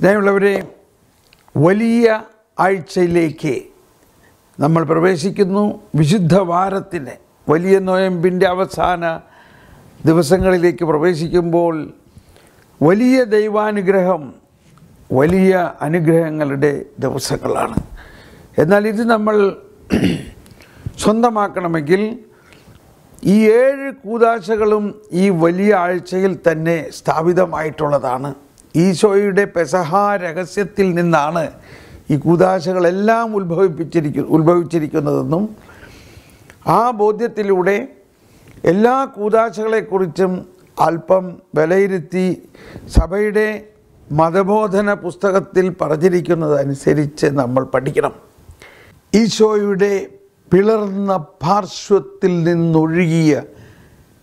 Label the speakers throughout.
Speaker 1: സ്നേഹമുള്ളവരെ വലിയ ആഴ്ചയിലേക്ക് നമ്മൾ പ്രവേശിക്കുന്നു. വിശുദ്ധ വാരത്തിന് വലിയ നോയമ്പിന്റെ അവസാന ദിവസങ്ങളിലേക്ക് പ്രവേശിക്കുമ്പോൾ വലിയ ദൈവാനുഗ്രഹം വലിയ അനുഗ്രഹങ്ങളുടെ ദിവസങ്ങളാണ്. എന്നാൽ ഇത് നമ്മൾ സ്വന്തമാക്കണമെങ്കിൽ ഈ ഏഴ് കൂതാശകളും ഈ വലിയ ആഴ്ചയിൽ തന്നെ സ്ഥാപിതമായിട്ടുള്ളതാണ്. ഈശോയുടെ പെസഹ രഹസ്യത്തിൽ നിന്നാണ് ഈ കൂതാശകളെല്ലാം ഉത്ഭവിപ്പിച്ചിരിക്കു ഉത്ഭവിച്ചിരിക്കുന്നതെന്നും ആ ബോധ്യത്തിലൂടെ എല്ലാ കൂതാശകളെക്കുറിച്ചും അല്പം വിലയിരുത്തി സഭയുടെ മതബോധന പുസ്തകത്തിൽ പറഞ്ഞിരിക്കുന്നതനുസരിച്ച് നമ്മൾ പഠിക്കണം. ഈശോയുടെ പിളർന്ന പാർശ്വത്തിൽ നിന്നൊഴുകിയ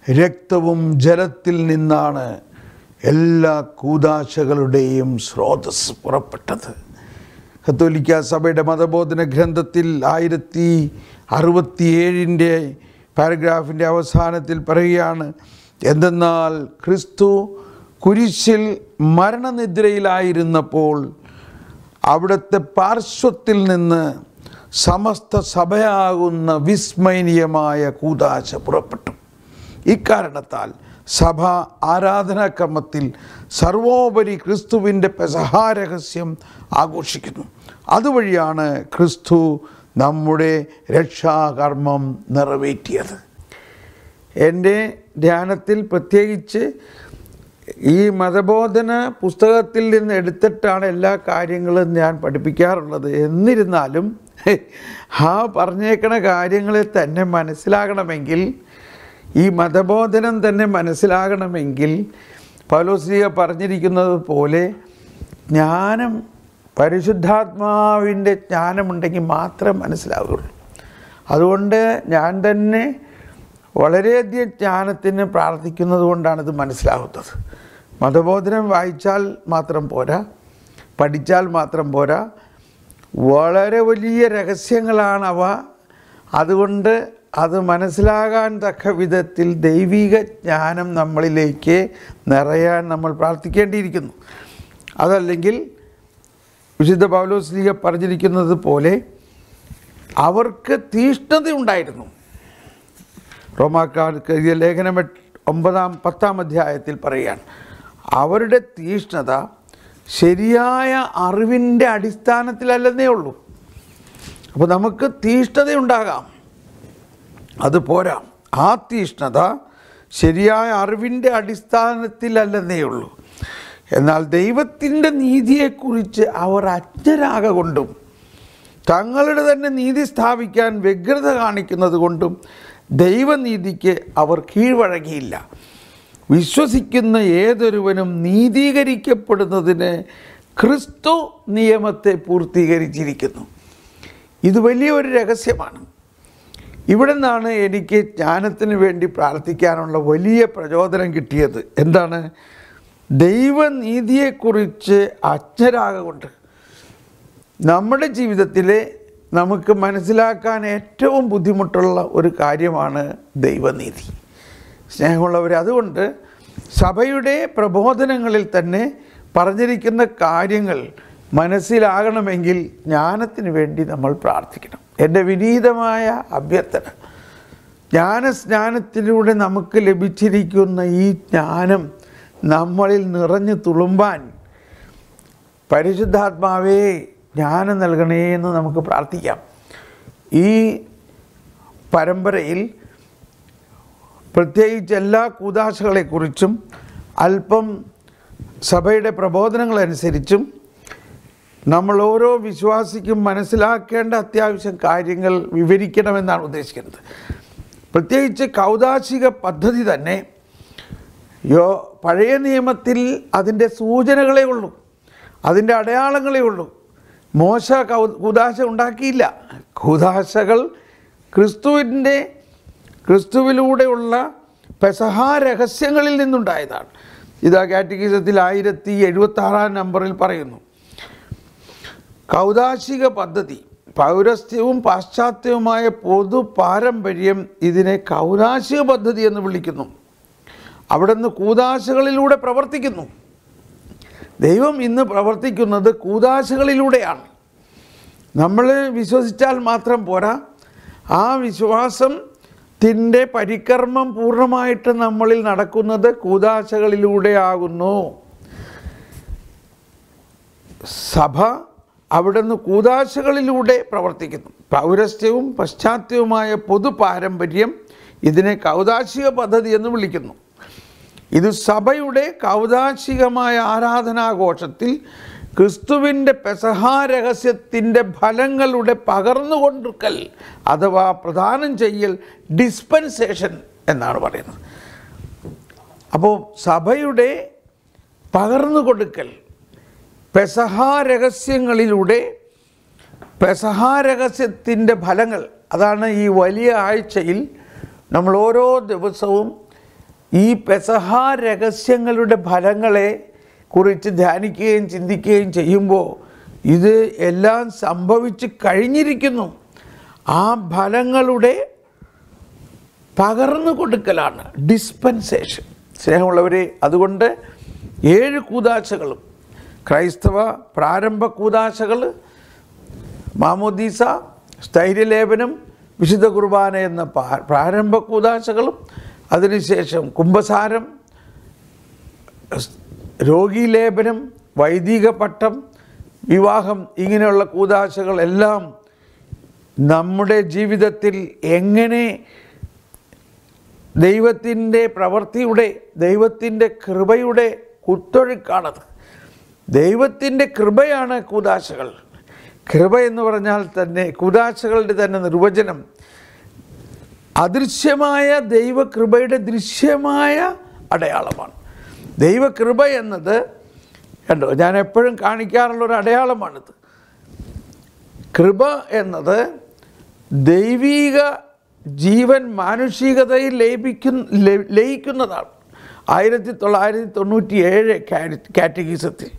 Speaker 1: രക്തവും ജലത്തിൽ നിന്നാണ് എല്ലാ കൂതാശകളുടെയും സ്രോതസ് പുറപ്പെട്ടത്. കത്തോലിക്ക സഭയുടെ മതബോധന ഗ്രന്ഥത്തിൽ ആയിരത്തി അറുപത്തിയേഴിന്റെ പാരഗ്രാഫിന്റെ അവസാനത്തിൽ പറയുകയാണ് എന്തെന്നാൽ ക്രിസ്തു കുരിശിൽ മരണനിദ്രയിലായിരുന്നപ്പോൾ അവിടുത്തെ പാർശ്വത്തിൽ നിന്ന് സമസ്ത സഭയാകുന്ന വിസ്മയനീയമായ കൂതാശ പുറപ്പെട്ടു. ഇക്കാരണത്താൽ സഭ ആരാധനാക്രമത്തിൽ സർവോപരി ക്രിസ്തുവിന്റെ പെസഹാരഹസ്യം ആഘോഷിക്കുന്നു. അതുവഴിയാണ് ക്രിസ്തു നമ്മുടെ രക്ഷാകർമ്മം നിറവേറ്റിയത്. എന്റെ ധ്യാനത്തിൽ പ്രത്യേകിച്ച് ഈ മതബോധന പുസ്തകത്തിൽ നിന്ന് എടുത്തിട്ടാണ് എല്ലാ കാര്യങ്ങളും ഞാൻ പഠിപ്പിക്കാറുള്ളത്. എന്നിരുന്നാലും ആ പറഞ്ഞേക്കണ കാര്യങ്ങളെ തന്നെ മനസ്സിലാകണമെങ്കിൽ ഈ മതബോധനം തന്നെ മനസ്സിലാകണമെങ്കിൽ പൗലോസ്ലിയ പറഞ്ഞിരിക്കുന്നത് പോലെ ജ്ഞാനം പരിശുദ്ധാത്മാവിന്റെ ജ്ഞാനമുണ്ടെങ്കിൽ മാത്രം മനസ്സിലാവുകയുള്ളൂ. അതുകൊണ്ട് ഞാൻ തന്നെ വളരെയധികം ജ്ഞാനത്തിന് പ്രാർത്ഥിക്കുന്നത് കൊണ്ടാണ് ഇത് മനസ്സിലാകുന്നത് മതബോധനം വായിച്ചാൽ മാത്രം പോരാ പഠിച്ചാൽ മാത്രം പോരാ വളരെ വലിയ രഹസ്യങ്ങളാണവ. അതുകൊണ്ട് അത് മനസ്സിലാകാൻ തക്ക വിധത്തിൽ ദൈവിക ജ്ഞാനം നമ്മളിലേക്ക് നിറയാൻ നമ്മൾ പ്രാർത്ഥിക്കേണ്ടിയിരിക്കുന്നു. അതല്ലെങ്കിൽ വിശുദ്ധ പൗലോസ്ലിക പറഞ്ഞിരിക്കുന്നത് പോലെ അവർക്ക് തീഷ്ണതയുണ്ടായിരുന്നു റോമാക്കാർക്ക് എഴുതിയ ലേഖനം ഒമ്പതാം പത്താം അധ്യായത്തിൽ പറയുകയാണ് അവരുടെ തീഷ്ണത ശരിയായ അറിവിന്റെ അടിസ്ഥാനത്തിലല്ലെന്നേ ഉള്ളൂ. അപ്പോൾ നമുക്ക് തീഷ്ണതയുണ്ടാകാം. അത് പോരാ. ആ തീഷ്ണത ശരിയായ അറിവിന്റെ അടിസ്ഥാനത്തിലല്ലെന്നേ ഉള്ളൂ. എന്നാൽ ദൈവത്തിന്റെ നീതിയെക്കുറിച്ച് അവർ അജ്ഞരാക കൊണ്ടും തങ്ങളുടെ തന്നെ നീതി സ്ഥാപിക്കാൻ വ്യഗ്രത കാണിക്കുന്നത് കൊണ്ടും ദൈവനീതിക്ക് അവർ കീഴ്വഴങ്ങിയില്ല വിശ്വസിക്കുന്ന ഏതൊരുവനും നീതീകരിക്കപ്പെടുന്നതിന് ക്രിസ്തു നിയമത്തെ പൂർത്തീകരിച്ചിരിക്കുന്നു. ഇത് വലിയൊരു രഹസ്യമാണ്. ഇവിടെ നിന്നാണ് എനിക്ക് ജ്ഞാനത്തിന് വേണ്ടി പ്രാർത്ഥിക്കാനുള്ള വലിയ പ്രചോദനം കിട്ടിയത്. എന്താണ്? ദൈവനീതിയെക്കുറിച്ച് അജ്ഞരാകൊണ്ട് നമ്മുടെ ജീവിതത്തിൽ നമുക്ക് മനസ്സിലാക്കാൻ ഏറ്റവും ബുദ്ധിമുട്ടുള്ള ഒരു കാര്യമാണ് ദൈവനീതി. സ്നേഹമുള്ളവർ അതുകൊണ്ട് സഭയുടെ പ്രബോധനങ്ങളിൽ തന്നെ പറഞ്ഞിരിക്കുന്ന കാര്യങ്ങൾ മനസ്സിലാകണമെങ്കിൽ ജ്ഞാനത്തിന് വേണ്ടി നമ്മൾ പ്രാർത്ഥിക്കണം. എന്റെ വിനീതമായ അഭ്യർത്ഥന. ജ്ഞാനസ്നാനത്തിലൂടെ നമുക്ക് ലഭിച്ചിരിക്കുന്ന ഈ ജ്ഞാനം നമ്മളിൽ നിറഞ്ഞു തുളുമ്പാൻ പരിശുദ്ധാത്മാവേ ജ്ഞാനം നൽകണേ എന്ന് നമുക്ക് പ്രാർത്ഥിക്കാം. ഈ പരമ്പരയിൽ പ്രത്യേകിച്ച് എല്ലാ കൂതാശകളെക്കുറിച്ചും അല്പം സഭയുടെ പ്രബോധനങ്ങളനുസരിച്ചും നമ്മൾ ഓരോ വിശ്വാസിക്കും മനസ്സിലാക്കേണ്ട അത്യാവശ്യം കാര്യങ്ങൾ വിവരിക്കണമെന്നാണ് ഉദ്ദേശിക്കുന്നത്. പ്രത്യേകിച്ച് കൗതാശിക പദ്ധതി തന്നെ യോ പഴയ നിയമത്തിൽ അതിന്റെ സൂചനകളേ ഉള്ളൂ അതിന്റെ അടയാളങ്ങളേ ഉള്ളൂ. മോശ കൗ കൂതാശ ഉണ്ടാക്കിയില്ല. കൂതാശകൾ ക്രിസ്തുവിന്റെ ക്രിസ്തുവിലൂടെയുള്ള പെസഹാ രഹസ്യങ്ങളിൽ നിന്നുണ്ടായതാണ്. ഇതാ കാറ്റഗീസത്തിൽ ആയിരത്തി എഴുപത്തി ആറാം നമ്പറിൽ പറയുന്നു. കൗതാശിക പദ്ധതി പൗരസ്ത്യവും പാശ്ചാത്യവുമായ പൊതു പാരമ്പര്യം ഇതിനെ കൗതാശിക പദ്ധതി എന്ന് വിളിക്കുന്നു. അവിടുന്ന് കൂതാശകളിലൂടെ പ്രവർത്തിക്കുന്നു. ദൈവം ഇന്ന് പ്രവർത്തിക്കുന്നത് കൂതാശകളിലൂടെയാണ് നമ്മൾ വിശ്വസിച്ചാൽ മാത്രം പോരാ. ആ വിശ്വാസം ത്തിന്റെ പരികർമ്മം പൂർണമായിട്ട് നമ്മളിൽ നടക്കുന്നത് കൂതാശകളിലൂടെയാകുന്നു സഭ അവിടുന്ന് കൂതാശകളിലൂടെ പ്രവർത്തിക്കുന്നു. പൗരസ്ത്യവും പശ്ചാത്യവുമായ പൊതു പാരമ്പര്യം ഇതിനെ കൗതാശിക പദ്ധതി എന്ന് വിളിക്കുന്നു. ഇത് സഭയുടെ കൗതാശികമായ ആരാധനാഘോഷത്തിൽ ക്രിസ്തുവിന്റെ പെസഹാരഹസ്യത്തിന്റെ ഫലങ്ങളുടെ പകർന്നുകൊണ്ടിരിക്കൽ അഥവാ പ്രദാനം ചെയ്യൽ ഡിസ്പെൻസേഷൻ എന്നാണ് പറയുന്നത്. അപ്പോൾ സഭയുടെ പകർന്നു കൊടുക്കൽ പെസഹാ രഹസ്യങ്ങളിലൂടെ പെസഹ ഫലങ്ങൾ അതാണ് ഈ വലിയ ആഴ്ചയിൽ നമ്മൾ ഓരോ ദിവസവും ഈ പെസഹാരഹസ്യങ്ങളുടെ ഫലങ്ങളെ കുറിച്ച് ധ്യാനിക്കുകയും ചിന്തിക്കുകയും ചെയ്യുമ്പോൾ ഇത് എല്ലാം സംഭവിച്ച് കഴിഞ്ഞിരിക്കുന്നു. ആ ഫലങ്ങളുടെ പകർന്നു കൊടുക്കലാണ് ഡിസ്പെൻസേഷൻ സ്നേഹമുള്ളവരെ അതുകൊണ്ട് ഏഴ് കൂതാശകളും ക്രൈസ്തവ പ്രാരംഭ കൂതാശകൾ മാമോദീസ സ്ഥൈര്യലേപനം വിശുദ്ധ കുർബാന എന്ന പ്രാരംഭ കൂതാശകളും അതിനുശേഷം കുംഭസാരം രോഗീലേപനം വൈദിക പട്ടം വിവാഹം ഇങ്ങനെയുള്ള കൂതാശകളെല്ലാം നമ്മുടെ ജീവിതത്തിൽ എങ്ങനെ ദൈവത്തിന്റെ പ്രവൃത്തിയുടെ ദൈവത്തിന്റെ കൃപയുടെ കുത്തൊഴുക്കാണത്. ദൈവത്തിന്റെ കൃപയാണ് കൂതാശകൾ കൃപ എന്ന് പറഞ്ഞാൽ തന്നെ കൂതാശകളുടെ തന്നെ നിർവചനം. അദൃശ്യമായ ദൈവകൃപയുടെ ദൃശ്യമായ അടയാളമാണ്. ദൈവകൃപ എന്നത് കണ്ടോ? ഞാൻ എപ്പോഴും കാണിക്കാറുള്ള ഒരു അടയാളമാണിത്. കൃപ എന്നത് ദൈവീക ജീവൻ മാനുഷികതയിൽ ലയിപ്പിക്കുന്ന ലയിക്കുന്നതാണ്. ആയിരത്തി തൊള്ളായിരത്തി തൊണ്ണൂറ്റി ഏഴ് കാറ്റഗീസത്തിൽ.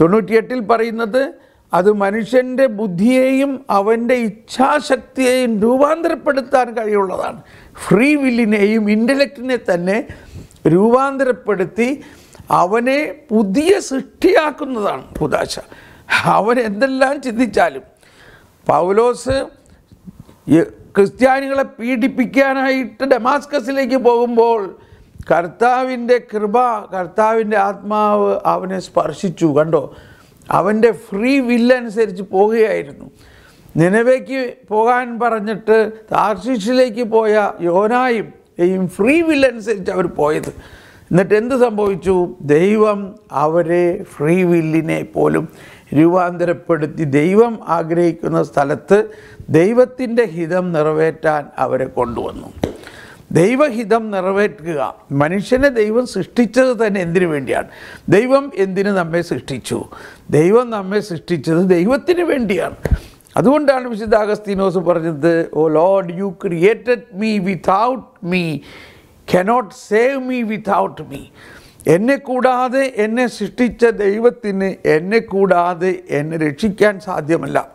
Speaker 1: തൊണ്ണൂറ്റിയെട്ടിൽ പറയുന്നത് അത് മനുഷ്യന്റെ ബുദ്ധിയെയും അവന്റെ ഇച്ഛാശക്തിയെയും രൂപാന്തരപ്പെടുത്താൻ കഴിയുള്ളതാണ് ഫ്രീ വില്ലിനെയും ഇന്റലക്റ്റിനെ തന്നെ രൂപാന്തരപ്പെടുത്തി അവനെ പുതിയ സൃഷ്ടിയാക്കുന്നതാണ് പുതാശ അവൻ എന്തെല്ലാം ചിന്തിച്ചാലും പൗലോസ് ക്രിസ്ത്യാനികളെ പീഡിപ്പിക്കാനായിട്ട് ഡമാസ്കസിലേക്ക് പോകുമ്പോൾ കർത്താവിന്റെ കൃപ കർത്താവിന്റെ ആത്മാവ് അവനെ സ്പർശിച്ചു. കണ്ടോ? അവന്റെ ഫ്രീ വില്ലനുസരിച്ച് പോവുകയായിരുന്നു നിലവേക്ക് പോകാൻ പറഞ്ഞിട്ട് താർശിഷിലേക്ക് പോയ യോനായും ഈ ഫ്രീ വില്ലനുസരിച്ച് അവർ പോയത്. എന്നിട്ട് എന്ത് സംഭവിച്ചു? ദൈവം അവരെ ഫ്രീ വില്ലിനെ പോലും രൂപാന്തരപ്പെടുത്തി. ദൈവം ആഗ്രഹിക്കുന്ന സ്ഥലത്ത് ദൈവത്തിന്റെ ഹിതം നിറവേറ്റാൻ അവരെ കൊണ്ടുവന്നു. ദൈവഹിതം നിറവേറ്റുക. മനുഷ്യനെ ദൈവം സൃഷ്ടിച്ചത് തന്നെ എന്തിനു വേണ്ടിയാണ്? ദൈവം എന്തിനു നമ്മെ സൃഷ്ടിച്ചു? ദൈവം നമ്മെ സൃഷ്ടിച്ചത് ദൈവത്തിന് വേണ്ടിയാണ്. അതുകൊണ്ടാണ് വിശുദ്ധ അഗസ്തീനോസ് പറഞ്ഞത് O Lord you created me without me cannot save me without me. എന്നെ കൂടാതെ എന്നെ സൃഷ്ടിച്ച ദൈവത്തിന് എന്നെ കൂടാതെ എന്നെ രക്ഷിക്കാൻ സാധ്യമല്ല.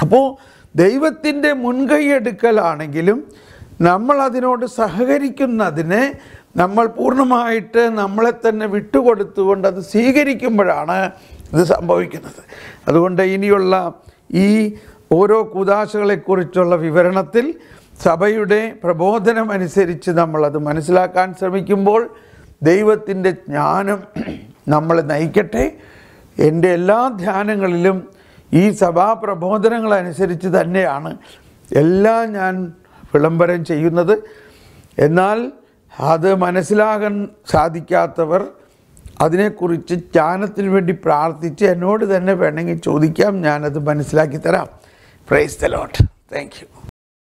Speaker 1: അപ്പോൾ ദൈവത്തിന്റെ മുൻകൈയെടുക്കലാണെങ്കിലും നമ്മൾ അതിനോട് സഹകരിക്കുന്നതിന് നമ്മൾ പൂർണമായിട്ട് നമ്മളെ തന്നെ വിട്ടുകൊടുത്തുകൊണ്ട് അത് സ്വീകരിക്കുമ്പോഴാണ് ഇത് സംഭവിക്കുന്നത്. അതുകൊണ്ട് ഇനിയുള്ള ഈ ഓരോ കുദാശകളെക്കുറിച്ചുള്ള വിവരണത്തിൽ സഭയുടെ പ്രബോധനമനുസരിച്ച് നമ്മളത് മനസ്സിലാക്കാൻ ശ്രമിക്കുമ്പോൾ ദൈവത്തിന്റെ ജ്ഞാനം നമ്മളെ നയിക്കട്ടെ. എന്റെ എല്ലാ ധ്യാനങ്ങളിലും ഈ സഭാ പ്രബോധനങ്ങളനുസരിച്ച് തന്നെയാണ്. എല്ലാം ഞാൻ വിളംബരം ചെയ്യുന്നത്. എന്നാൽ അത് മനസ്സിലാകാൻ സാധിക്കാത്തവർ അതിനെക്കുറിച്ച് ജ്ഞാനത്തിന് വേണ്ടി പ്രാർത്ഥിച്ച് എന്നോട് തന്നെ വേണമെങ്കിൽ ചോദിക്കാം. ഞാനത് മനസ്സിലാക്കി തരാം. Praise the Lord thank you